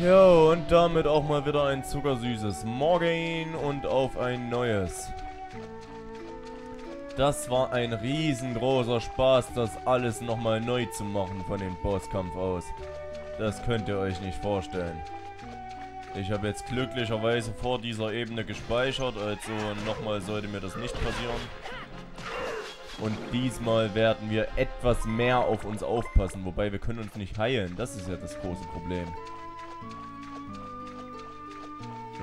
Ja, und damit auch mal wieder ein zuckersüßes Morgen und auf ein neues. Das war ein riesengroßer Spaß, das alles nochmal neu zu machen von dem Bosskampf aus. Das könnt ihr euch nicht vorstellen. Ich habe jetzt glücklicherweise vor dieser Ebene gespeichert, also nochmal sollte mir das nicht passieren. Und diesmal werden wir etwas mehr auf uns aufpassen, wobei wir können uns nicht heilen. Das ist ja das große Problem.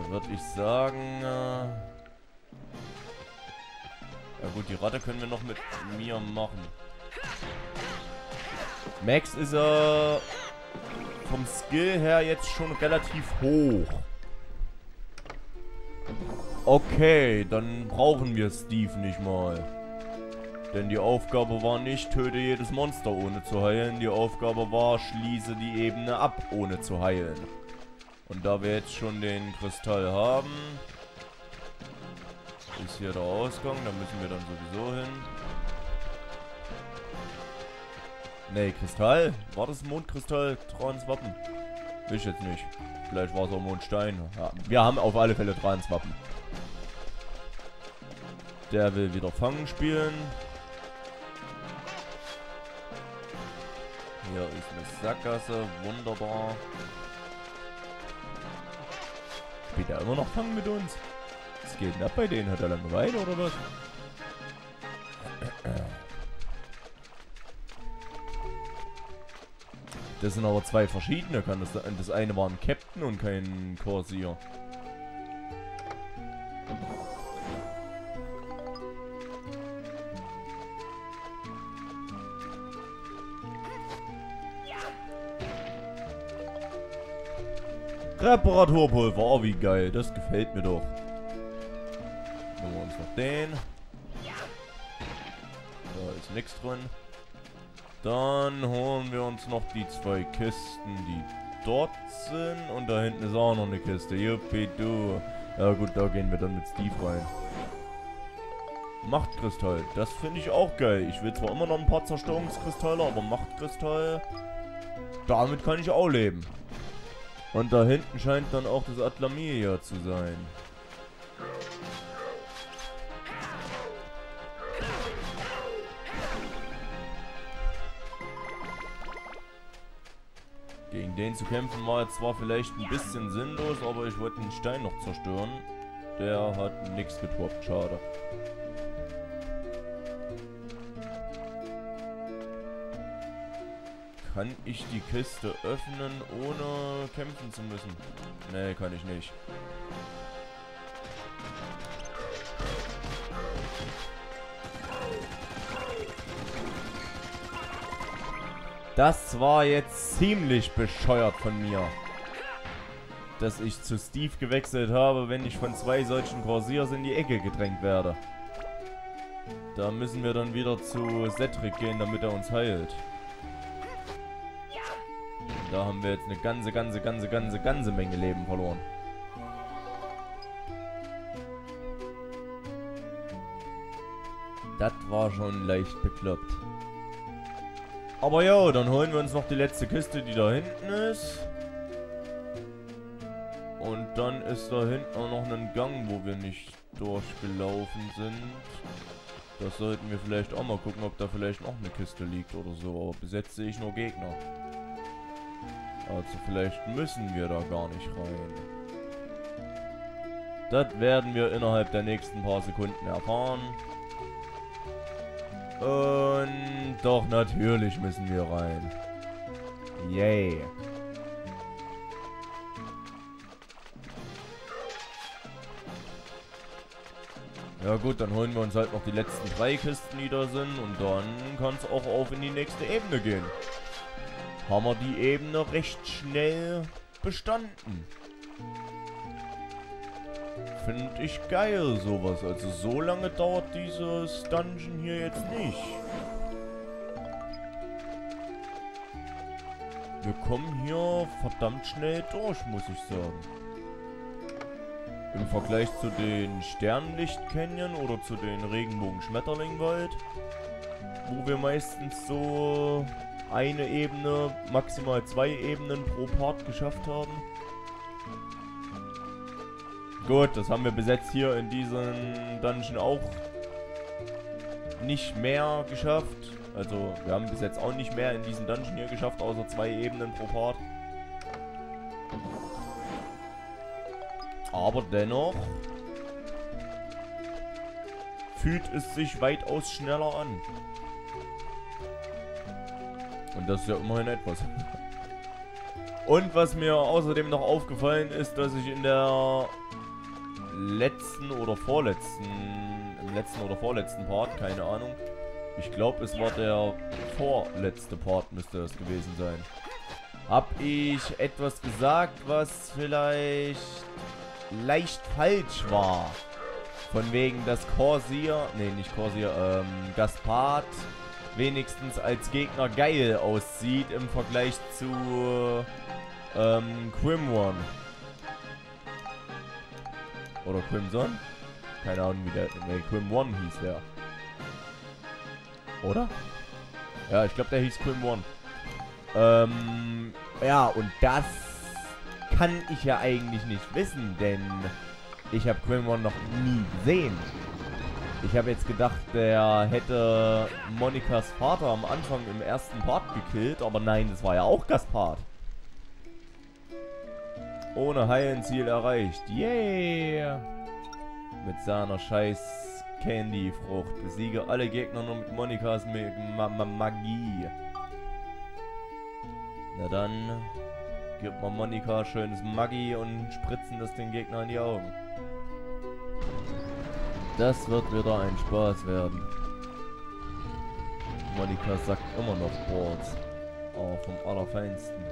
Würde ich sagen... Äh ja gut, die Ratte können wir noch mit mir machen. Max ist er äh, vom Skill her jetzt schon relativ hoch. Okay, dann brauchen wir Steve nicht mal. Denn die Aufgabe war nicht, töte jedes Monster ohne zu heilen. Die Aufgabe war, schließe die Ebene ab, ohne zu heilen. Und da wir jetzt schon den Kristall haben, ist hier der Ausgang, da müssen wir dann sowieso hin. Ne, Kristall? War das Mondkristall? Transwappen? Ich jetzt nicht. Vielleicht war es auch Mondstein. Ja, wir haben auf alle Fälle Transwappen. Der will wieder Fangen spielen. Hier ist eine Sackgasse. Wunderbar. Spielt er immer noch Fangen mit uns? Was geht denn ab bei denen? Hat er Langeweile oder was? Das sind aber zwei verschiedene. Das, eine war ein Captain und kein Corsair. Reparaturpulver, oh wie geil, das gefällt mir doch den. Da ist nichts drin. Dann holen wir uns noch die zwei Kisten, die dort sind. Und da hinten ist auch noch eine Kiste. Juppie, du. Ja gut, da gehen wir dann mit Steve rein. Machtkristall. Das finde ich auch geil. Ich will zwar immer noch ein paar Zerstörungskristalle, aber Machtkristall... Damit kann ich auch leben. Und da hinten scheint dann auch das Atlamilia zu sein. Gegen den zu kämpfen war zwar vielleicht ein bisschen sinnlos, aber ich wollte den Stein noch zerstören. Der hat nichts getroppt, schade. Kann ich die Kiste öffnen, ohne kämpfen zu müssen? Nee, kann ich nicht. Das war jetzt ziemlich bescheuert von mir. Dass ich zu Steve gewechselt habe, wenn ich von zwei solchen Corsairs in die Ecke gedrängt werde. Da müssen wir dann wieder zu Cedric gehen, damit er uns heilt. Da haben wir jetzt eine ganze, ganze, ganze, ganze, ganze Menge Leben verloren. Das war schon leicht bekloppt. Aber ja, dann holen wir uns noch die letzte Kiste, die da hinten ist. Und dann ist da hinten auch noch ein Gang, wo wir nicht durchgelaufen sind. Das sollten wir vielleicht auch mal gucken, ob da vielleicht noch eine Kiste liegt oder so. Aber sehe ich nur Gegner. Also vielleicht müssen wir da gar nicht rein. Das werden wir innerhalb der nächsten paar Sekunden erfahren. Und doch, natürlich müssen wir rein. Yay. Ja gut, dann holen wir uns halt noch die letzten drei Kisten, die da sind. Und dann kann es auch auf in die nächste Ebene gehen. Haben wir die Ebene recht schnell bestanden. Finde ich geil, sowas. Also so lange dauert dieses Dungeon hier jetzt nicht. Wir kommen hier verdammt schnell durch, muss ich sagen. Im Vergleich zu den Sternlicht-Canyon oder zu den Regenbogen-Schmetterlingwald, wo wir meistens so eine Ebene, maximal zwei Ebenen pro Part geschafft haben. Gut, das haben wir bis jetzt hier in diesem Dungeon auch nicht mehr geschafft. Also, wir haben bis jetzt auch nicht mehr in diesem Dungeon hier geschafft, außer zwei Ebenen pro Part. Aber dennoch fühlt es sich weitaus schneller an. Und das ist ja immerhin etwas. Und was mir außerdem noch aufgefallen ist, dass ich in der letzten oder vorletzten, im letzten oder vorletzten Part, keine Ahnung. Ich glaube, es war der vorletzte Part, müsste das gewesen sein. Hab ich etwas gesagt, was vielleicht leicht falsch war. Von wegen, dass Corsair, nee, nicht Corsair, ähm, Gaspard wenigstens als Gegner geil aussieht im Vergleich zu ähm, Quimwon. Oder Crimson? Keine Ahnung, wie der. Ne, Quim One hieß der. Oder? Ja, ich glaube, der hieß Quim One. Ähm, ja, und das kann ich ja eigentlich nicht wissen, denn ich habe Quim One noch nie gesehen. Ich habe jetzt gedacht, der hätte Monikas Vater am Anfang im ersten Part gekillt, aber nein, das war ja auch Gaspard. Ohne Heilen Ziel erreicht. Yeah! Mit seiner scheiß Candy-Frucht. Besiege alle Gegner nur mit Monikas Ma Ma Magie. Na dann, gibt man Monika schönes Magie und spritzen das den Gegner in die Augen. Das wird wieder ein Spaß werden. Monika sagt immer noch Boards. Aber vom Allerfeinsten.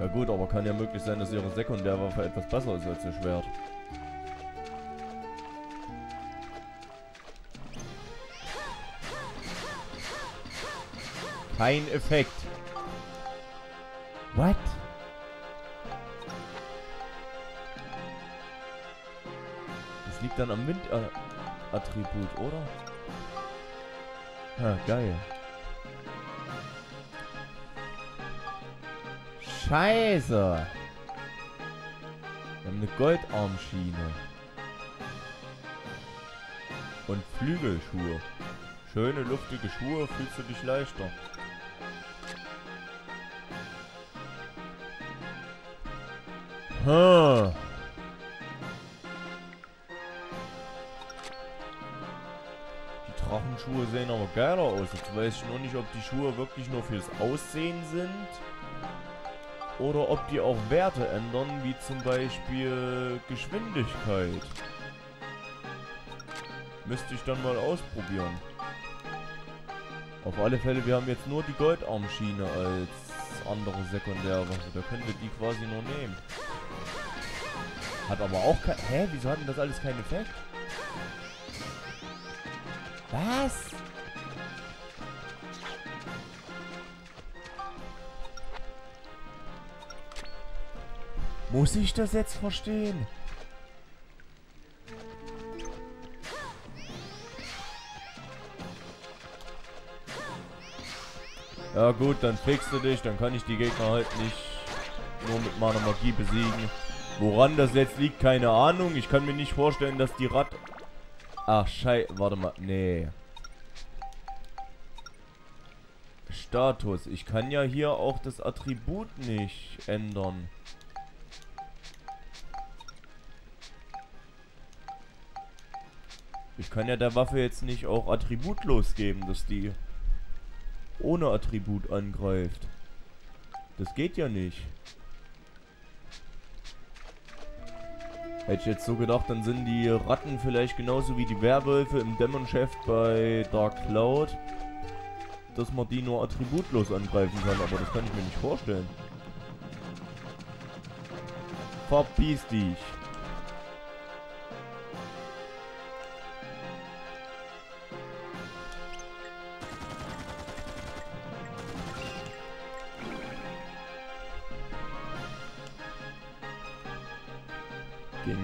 Ja gut, aber kann ja möglich sein, dass ihre Sekundärwaffe etwas besser ist als ihr Schwert. Kein Effekt. What? Liegt dann am Windattribut, oder? Ha, geil. Scheiße. Wir haben eine Goldarmschiene. Und Flügelschuhe. Schöne, luftige Schuhe, fühlst du dich leichter. Hm. Drachenschuhe sehen aber geiler aus. Jetzt weiß ich noch nicht, ob die Schuhe wirklich nur fürs Aussehen sind. Oder ob die auch Werte ändern, wie zum Beispiel Geschwindigkeit. Müsste ich dann mal ausprobieren. Auf alle Fälle, wir haben jetzt nur die Goldarmschiene als andere Sekundärwaffe. Da können wir die quasi nur nehmen. Hat aber auch kein... Hä? Wieso hat denn das alles keinen Effekt? Was? Muss ich das jetzt verstehen? Ja gut, dann fixst du dich, dann kann ich die Gegner halt nicht nur mit meiner Magie besiegen. Woran das jetzt liegt, keine Ahnung. Ich kann mir nicht vorstellen, dass die Rad... Ach, schei... Warte mal, nee. Status. Ich kann ja hier auch das Attribut nicht ändern. Ich kann ja der Waffe jetzt nicht auch attributlos geben, dass die ohne Attribut angreift. Das geht ja nicht. Hätte ich jetzt so gedacht, dann sind die Ratten vielleicht genauso wie die Werwölfe im Dämon-Chef bei Dark Cloud, dass man die nur attributlos angreifen kann, aber das kann ich mir nicht vorstellen. Verpiss dich.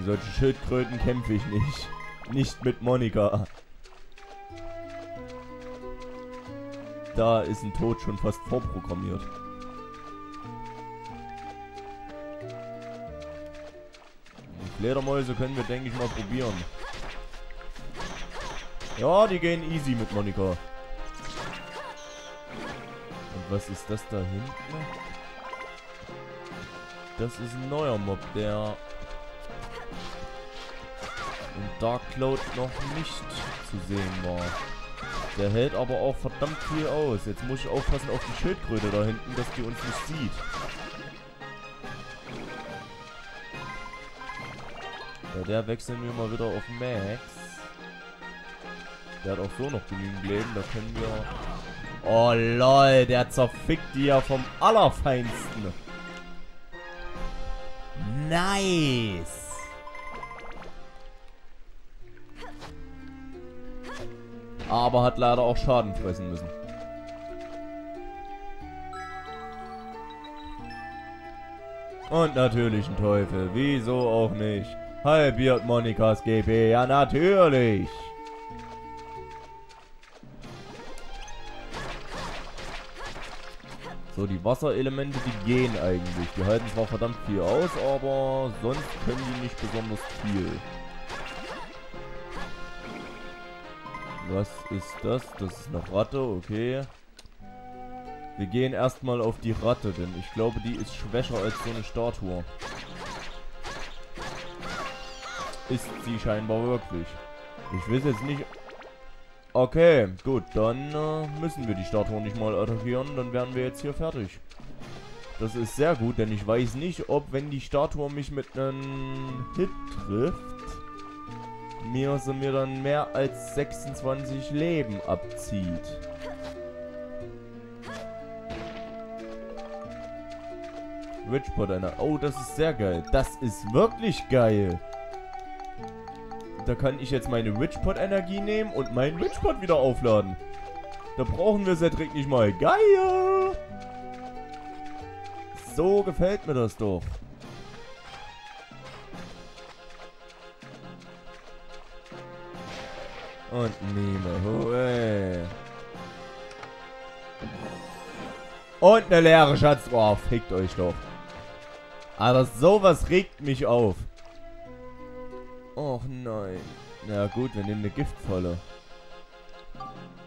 Solche Schildkröten kämpfe ich nicht. Nicht mit Monika. da ist ein Tod schon fast vorprogrammiert. Die Fledermäuse können wir, denke ich mal, probieren. Ja, die gehen easy mit Monika. Und was ist das da hinten? Das ist ein neuer Mob, der in Dark Cloud noch nicht zu sehen war. Der hält aber auch verdammt viel aus. Jetzt muss ich aufpassen auf die Schildkröte da hinten, dass die uns nicht sieht. Ja, der wechseln wir mal wieder auf Max. Der hat auch so noch genügend Leben, da können wir... Oh lol, der zerfickt die ja vom Allerfeinsten. Nice. Aber hat leider auch Schaden fressen müssen. Und natürlich ein Teufel. Wieso auch nicht? Halbiert Monikas GP. Ja, natürlich. So, die Wasserelemente, die gehen eigentlich. Die halten zwar verdammt viel aus, aber sonst können die nicht besonders viel. Was ist das? Das ist eine Ratte, okay. Wir gehen erstmal auf die Ratte, denn ich glaube, die ist schwächer als so eine Statue. Ist sie scheinbar wirklich. Ich weiß jetzt nicht... Okay, gut, dann äh, müssen wir die Statue nicht mal attackieren, dann wären wir jetzt hier fertig. Das ist sehr gut, denn ich weiß nicht, ob wenn die Statue mich mit einem Hit trifft, mir so mir dann mehr als 26 Leben abzieht. Richpot einer. Oh, das ist sehr geil. Das ist wirklich geil. Da kann ich jetzt meine Richpot-Energie nehmen und meinen Richpot wieder aufladen. Da brauchen wir Cedric nicht mal. Geil! So gefällt mir das doch. Und nehme. Hooray. Und eine leere Schatztruhe. Oh, fickt euch doch. Alter, sowas regt mich auf. Och nein. Na gut, wir nehmen eine Giftvolle.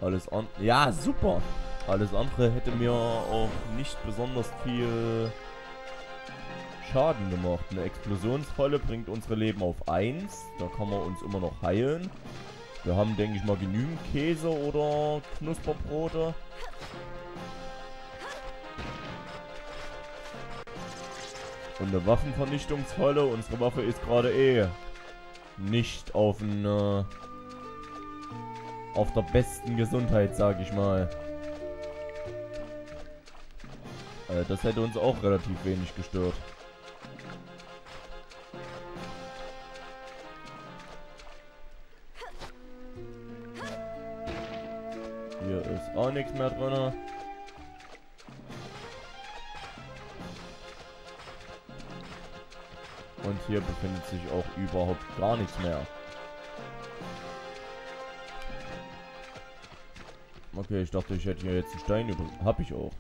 Alles andere. Ja, super. Alles andere hätte mir auch nicht besonders viel Schaden gemacht. Eine Explosionsvolle bringt unsere Leben auf 1. Da kann man uns immer noch heilen. Wir haben, denke ich mal, genügend Käse oder Knusperbrote. Und eine Waffenvernichtungsvolle. Unsere Waffe ist gerade eh nicht auf eine, auf der besten Gesundheit, sag ich mal. Also das hätte uns auch relativ wenig gestört. Nichts mehr drin. Und hier befindet sich auch überhaupt gar nichts mehr. Okay, ich dachte, ich hätte hier jetzt einen Stein über... Hab ich auch.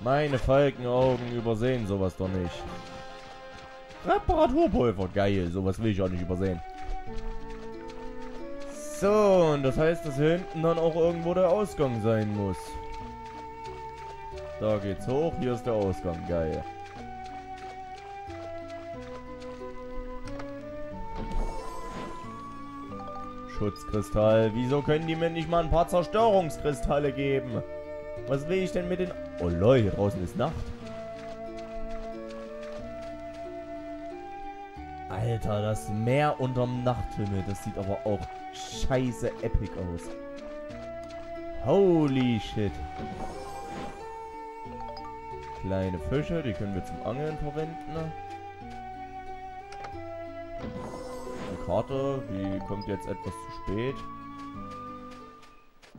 Meine Falkenaugen übersehen sowas doch nicht. Reparaturpulver, geil. Sowas will ich auch nicht übersehen. So, und das heißt, dass hier hinten dann auch irgendwo der Ausgang sein muss. Da geht's hoch, hier ist der Ausgang, geil. Schutzkristall. Wieso können die mir nicht mal ein paar Zerstörungskristalle geben? Was will ich denn mit den... Oh lol, hier draußen ist Nacht. Alter, das Meer unterm Nachthimmel. Das sieht aber auch scheiße epic aus. Holy shit. Kleine Fische, die können wir zum Angeln verwenden. Karte. Die kommt jetzt etwas zu spät.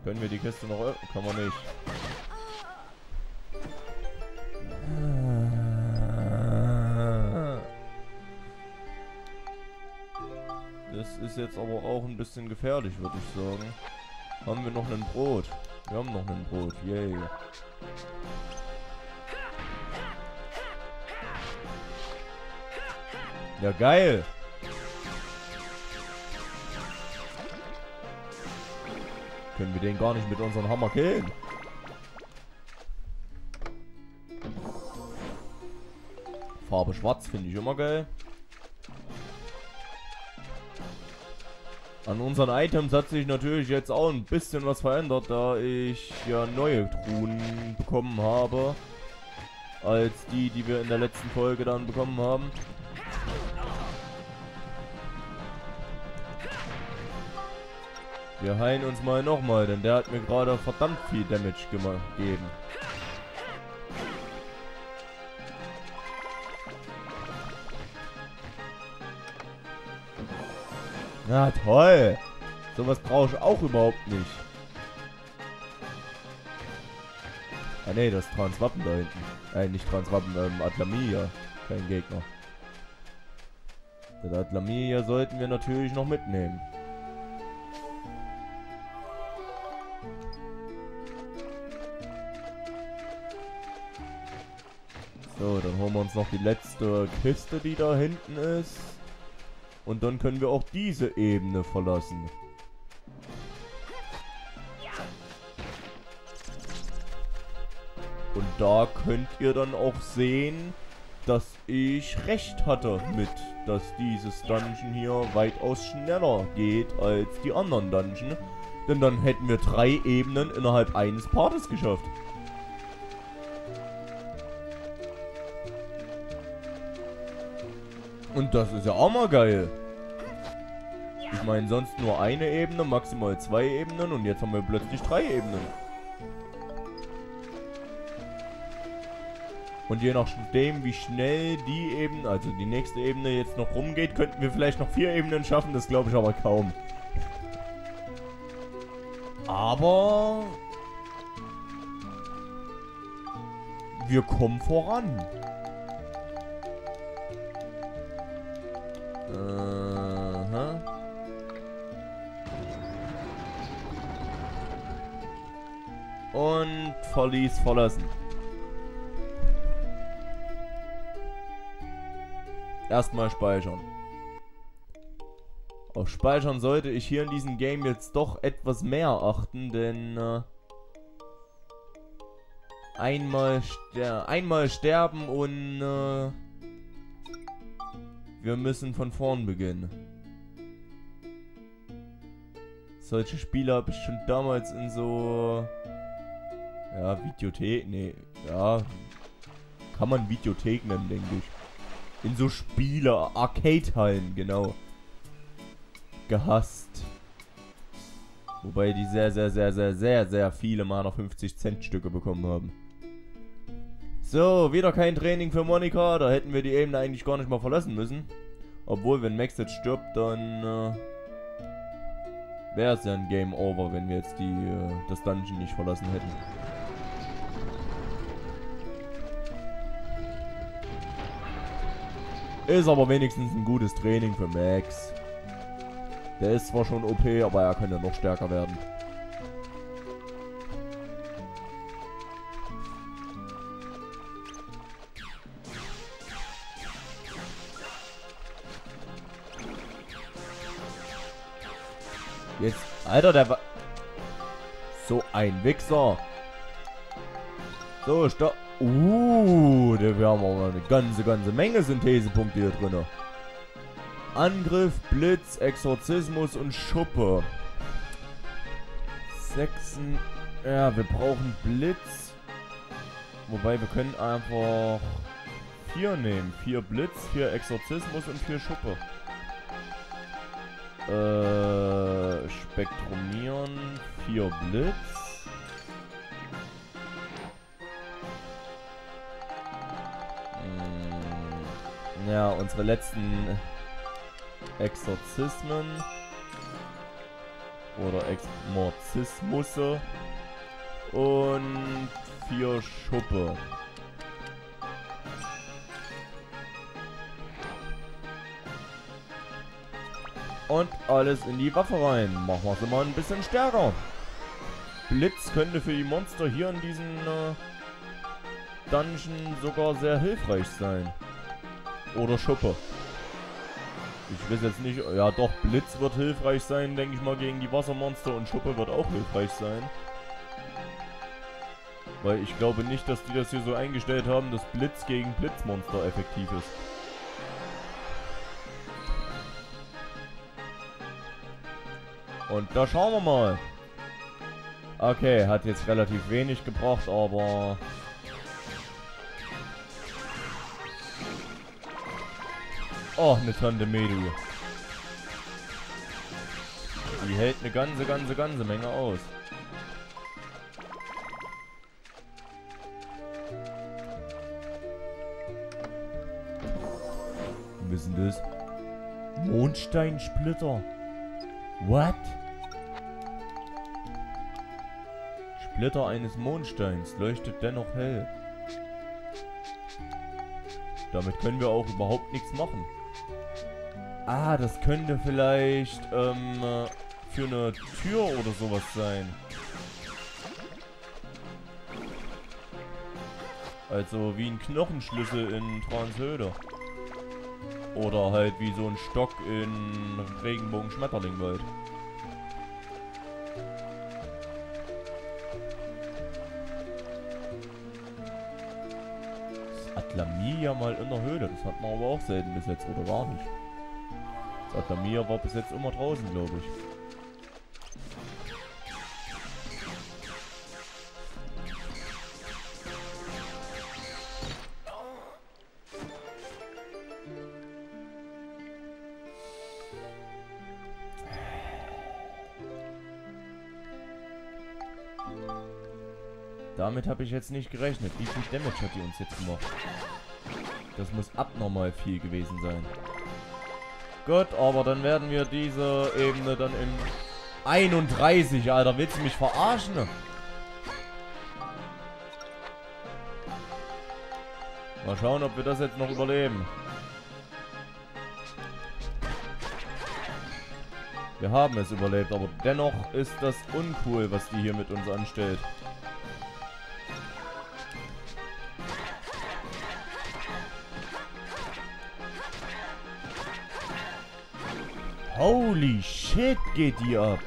Können wir die Kiste noch öffnen? Kann man nicht. Ist jetzt aber auch ein bisschen gefährlich, würde ich sagen. Haben wir noch ein Brot? Wir haben noch ein Brot. Yay. Ja, geil. Können wir den gar nicht mit unserem Hammer killen? Farbe schwarz finde ich immer geil. An unseren Items hat sich natürlich jetzt auch ein bisschen was verändert, da ich ja neue Truhen bekommen habe. Als die, die wir in der letzten Folge dann bekommen haben. Wir heilen uns mal nochmal, denn der hat mir gerade verdammt viel Damage gegeben. Na toll. Sowas brauche ich auch überhaupt nicht. Ah ne, das Transwappen da hinten. Nein, nicht Transwappen, ähm, Atlamia. Kein Gegner. Das Atlamia sollten wir natürlich noch mitnehmen. So, dann holen wir uns noch die letzte Kiste, die da hinten ist. Und dann können wir auch diese Ebene verlassen. Und da könnt ihr dann auch sehen, dass ich recht hatte mit, dass dieses Dungeon hier weitaus schneller geht als die anderen Dungeon. Denn dann hätten wir drei Ebenen innerhalb eines Partes geschafft. Und das ist ja auch mal geil. Ich meine, sonst nur eine Ebene, maximal zwei Ebenen und jetzt haben wir plötzlich drei Ebenen. Und je nachdem, wie schnell die Ebene, also die nächste Ebene jetzt noch rumgeht, könnten wir vielleicht noch vier Ebenen schaffen. Das glaube ich aber kaum. Aber... Wir kommen voran. Aha. Und Verlies verlassen. Erstmal speichern. Auf Speichern sollte ich hier in diesem Game jetzt doch etwas mehr achten, denn äh, einmal, ster einmal sterben und äh, wir müssen von vorn beginnen. Solche Spiele habe ich schon damals in so... Ja, Videothek... Nee, ja... Kann man Videothek nennen, denke ich. In so Spiele, Arcade-Hallen, genau. Gehasst. Wobei die sehr, sehr, sehr, sehr, sehr, sehr viele mal noch 50 Cent Stücke bekommen haben. So, wieder kein Training für Monika. Da hätten wir die Ebene eigentlich gar nicht mal verlassen müssen. Obwohl, wenn Max jetzt stirbt, dann äh, wäre es ja ein Game Over, wenn wir jetzt die, äh, das Dungeon nicht verlassen hätten. Ist aber wenigstens ein gutes Training für Max. Der ist zwar schon OP, aber er könnte noch stärker werden. Alter, der war... So ein Wichser. So, stopp. Uh, wir haben aber eine ganze, ganze Menge Synthesepunkte hier drin. Angriff, Blitz, Exorzismus und Schuppe. Sechsen. Ja, wir brauchen Blitz. Wobei, wir können einfach vier nehmen. Vier Blitz, vier Exorzismus und vier Schuppe. Äh, Spektromieren, 4 Blitz. Hm, ja, unsere letzten Exorzismen. Oder Exmorzismusse. Und vier Schuppe. Und alles in die Waffe rein. Machen wir sie mal ein bisschen stärker. Blitz könnte für die Monster hier in diesem äh, Dungeon sogar sehr hilfreich sein. Oder Schuppe. Ich weiß jetzt nicht, ja doch, Blitz wird hilfreich sein, denke ich mal, gegen die Wassermonster und Schuppe wird auch hilfreich sein. Weil ich glaube nicht, dass die das hier so eingestellt haben, dass Blitz gegen Blitzmonster effektiv ist. Und da schauen wir mal. Okay, hat jetzt relativ wenig gebracht, aber... Oh, eine Tante Medu. Die hält eine ganze, ganze, ganze Menge aus. Was ist denn das? Mondsteinsplitter. What? Splitter eines Mondsteins leuchtet dennoch hell. Damit können wir auch überhaupt nichts machen. Ah, das könnte vielleicht ähm, für eine Tür oder sowas sein. Also wie ein Knochenschlüssel in Transhöde. Oder halt wie so ein Stock in Regenbogen-Schmetterlingwald. Das Atlamia mal in der Höhle. Das hat man aber auch selten bis jetzt, oder gar nicht. Das Atlamia war bis jetzt immer draußen, glaube ich. Damit habe ich jetzt nicht gerechnet. Wie viel Damage hat die uns jetzt gemacht? Das muss abnormal viel gewesen sein. Gut, aber dann werden wir diese Ebene dann in 31, Alter. Willst du mich verarschen? Mal schauen, ob wir das jetzt noch überleben. Wir haben es überlebt, aber dennoch ist das uncool, was die hier mit uns anstellt. Holy shit, geht die ab.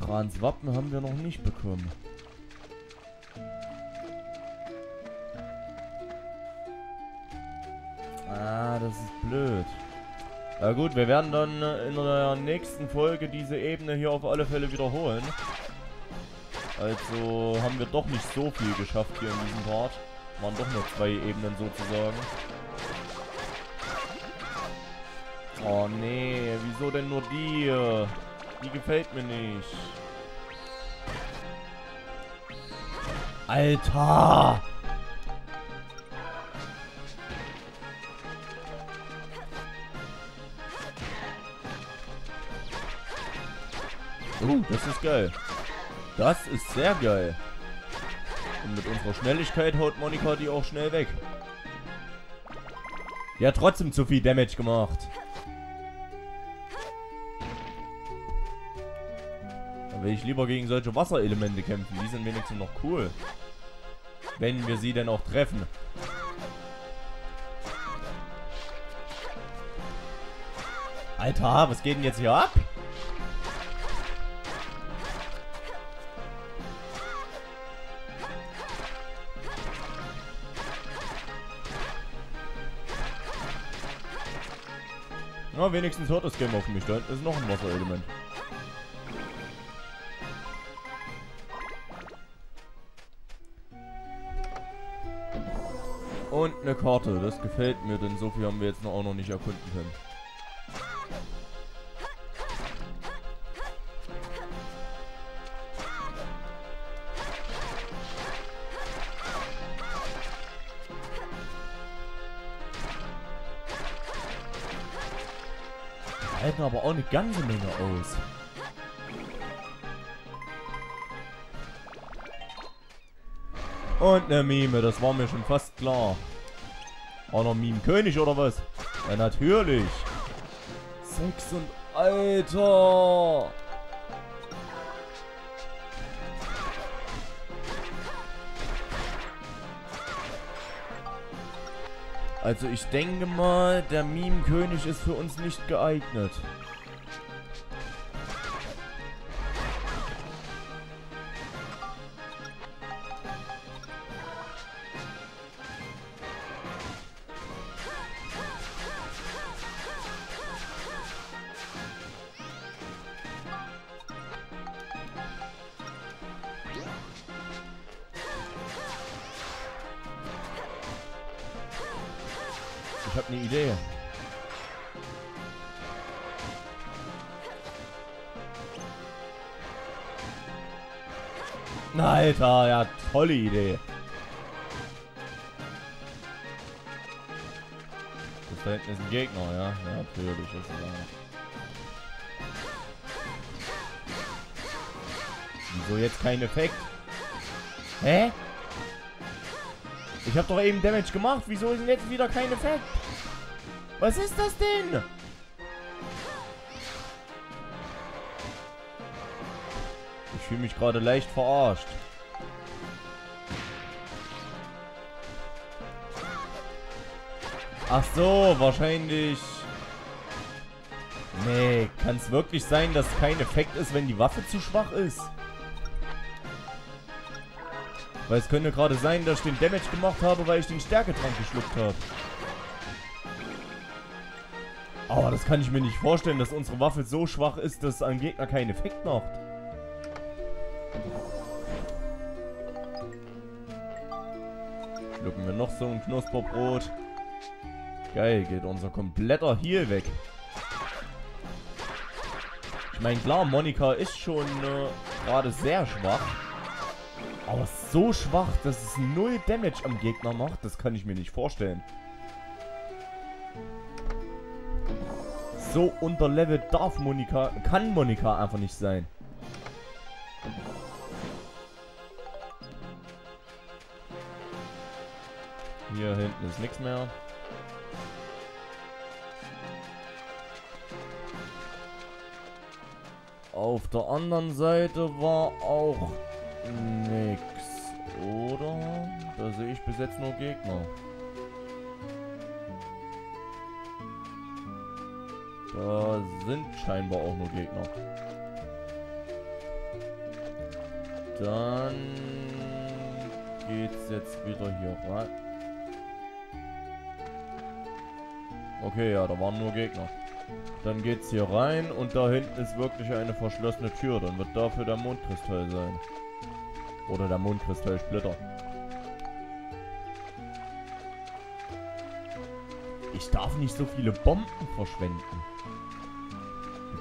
Transwappen haben wir noch nicht bekommen. Ah, das ist blöd. Na gut, wir werden dann äh, in der nächsten Folge diese Ebene hier auf alle Fälle wiederholen. Also haben wir doch nicht so viel geschafft hier in diesem Part. Waren doch nur zwei Ebenen sozusagen. Oh nee, wieso denn nur die? Die gefällt mir nicht. Alter! Uh, das ist geil. Das ist sehr geil. Und mit unserer Schnelligkeit haut Monika die auch schnell weg. Die hat trotzdem zu viel Damage gemacht. Da will ich lieber gegen solche Wasserelemente kämpfen. Die sind wenigstens noch cool. Wenn wir sie denn auch treffen. Alter, was geht denn jetzt hier ab? Na, wenigstens hört das Game auf mich. Da ist noch ein Wasserelement. Und eine Karte. Das gefällt mir, denn so viel haben wir jetzt noch auch noch nicht erkunden können. Aber auch eine ganze Menge aus. Und eine Mime, das war mir schon fast klar. Auch noch Meme-König oder was? Ja, natürlich. Sechs und Alter! Also ich denke mal, der Meme-König ist für uns nicht geeignet. Habe eine Idee. Alter, ja, tolle Idee. Das da hinten ist ein Gegner, ja? Ja, natürlich ist auch. Wieso jetzt kein Effekt? Hä? Ich habe doch eben Damage gemacht. Wieso ist denn jetzt wieder kein Effekt? Was ist das denn? Ich fühle mich gerade leicht verarscht. Ach so, wahrscheinlich... Nee, kann es wirklich sein, dass kein Effekt ist, wenn die Waffe zu schwach ist? Weil es könnte gerade sein, dass ich den Damage gemacht habe, weil ich den Stärketrank geschluckt habe. Aber das kann ich mir nicht vorstellen, dass unsere Waffe so schwach ist, dass ein Gegner keinen Effekt macht. Schlucken wir noch so ein Knusperbrot. Geil, geht unser kompletter Heal weg. Ich meine, klar, Monika ist schon äh, gerade sehr schwach. Aber so schwach, dass es null Damage am Gegner macht, das kann ich mir nicht vorstellen. So unterlevelt darf Monika, kann Monika einfach nicht sein. Hier hinten ist nichts mehr. Auf der anderen Seite war auch nix, oder? Da sehe ich bis jetzt nur Gegner. Da sind scheinbar auch nur Gegner. Dann geht's jetzt wieder hier rein. Okay, ja, da waren nur Gegner. Dann geht's hier rein und da hinten ist wirklich eine verschlossene Tür. Dann wird dafür der Mondkristall sein. Oder der Mondkristallsplitter. Ich darf nicht so viele Bomben verschwenden.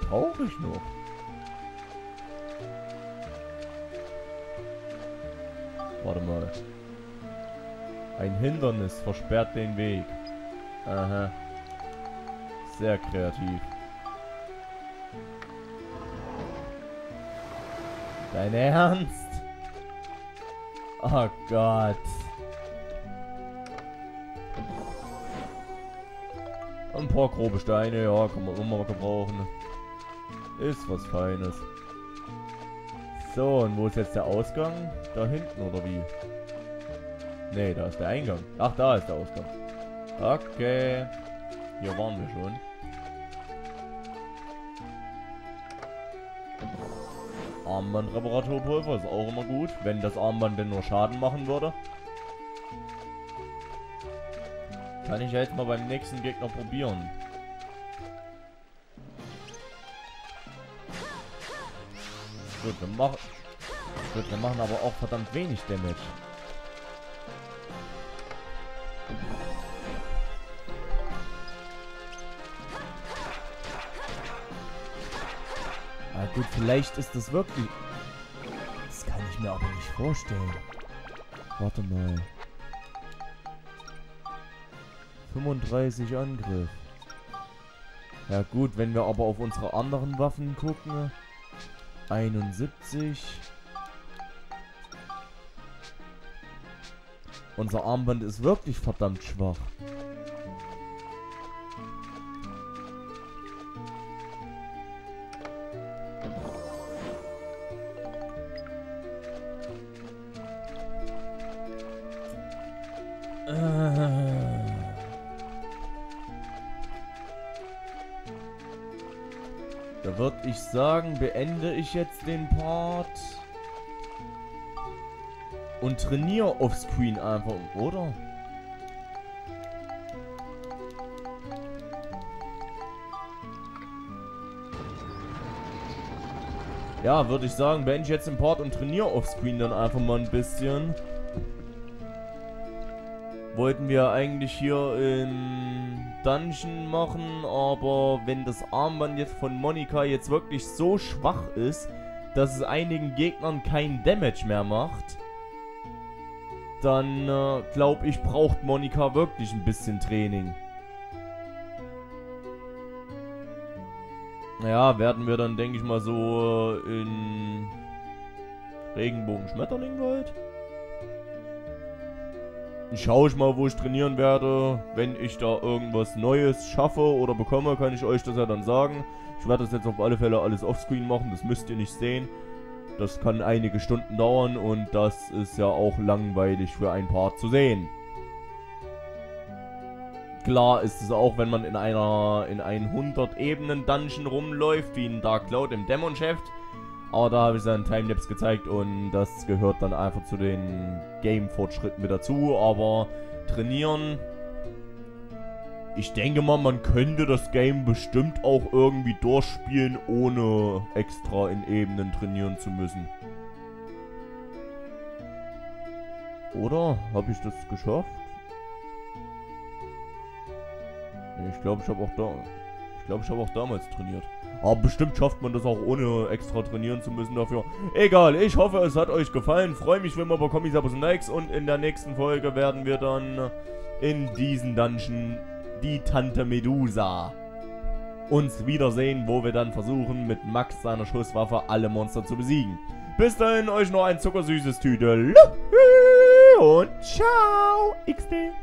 Brauche ich noch. Warte mal. Ein Hindernis versperrt den Weg. Aha. Sehr kreativ. Dein Ernst? Oh Gott. Ein paar grobe Steine, ja, kann man immer gebrauchen. Ist was Feines. So, und wo ist jetzt der Ausgang? Da hinten, oder wie? Ne, da ist der Eingang. Ach, da ist der Ausgang. Okay. Hier waren wir schon. Armbandreparaturpulver ist auch immer gut, wenn das Armband denn nur Schaden machen würde. Kann ich ja jetzt mal beim nächsten Gegner probieren. Gut, wir machen... Gut, wir machen aber auch verdammt wenig Damage. gut, vielleicht ist das wirklich... Das kann ich mir aber nicht vorstellen. Warte mal. 35 Angriff. Ja gut, wenn wir aber auf unsere anderen Waffen gucken. 71. Unser Armband ist wirklich verdammt schwach. Sagen, beende ich jetzt den Part. Und trainiere offscreen einfach, oder? Ja, würde ich sagen, beende ich jetzt den Part und trainiere offscreen dann einfach mal ein bisschen. Wollten wir eigentlich hier in Dungeon machen, aber wenn das Armband jetzt von Monika jetzt wirklich so schwach ist, dass es einigen Gegnern kein Damage mehr macht, dann äh, glaube ich, braucht Monika wirklich ein bisschen Training. Naja, werden wir dann, denke ich mal, so in Regenbogen-Schmetterling-Wald? Schaue ich mal, wo ich trainieren werde. Wenn ich da irgendwas Neues schaffe oder bekomme, kann ich euch das ja dann sagen. Ich werde das jetzt auf alle Fälle alles offscreen machen, das müsst ihr nicht sehen. Das kann einige Stunden dauern und das ist ja auch langweilig für ein Part zu sehen. Klar ist es auch, wenn man in einer in einen 100 Ebenen Dungeon rumläuft, wie in Dark Cloud im Demon Shaft. Aber da habe ich dann Timelapse gezeigt und das gehört dann einfach zu den Game-Fortschritten mit dazu. Aber trainieren, ich denke mal, man könnte das Game bestimmt auch irgendwie durchspielen, ohne extra in Ebenen trainieren zu müssen. Oder? Habe ich das geschafft? Ich glaube, ich habe auch da... Ich glaube, ich habe auch damals trainiert. Aber bestimmt schafft man das auch ohne extra trainieren zu müssen dafür. Egal, ich hoffe, es hat euch gefallen. Freue mich, wenn wir Abos und Likes. Und in der nächsten Folge werden wir dann in diesen Dungeon die Tante Medusa uns wiedersehen, wo wir dann versuchen, mit Max seiner Schusswaffe alle Monster zu besiegen. Bis dahin, euch noch ein zuckersüßes Tüdel und ciao, XD.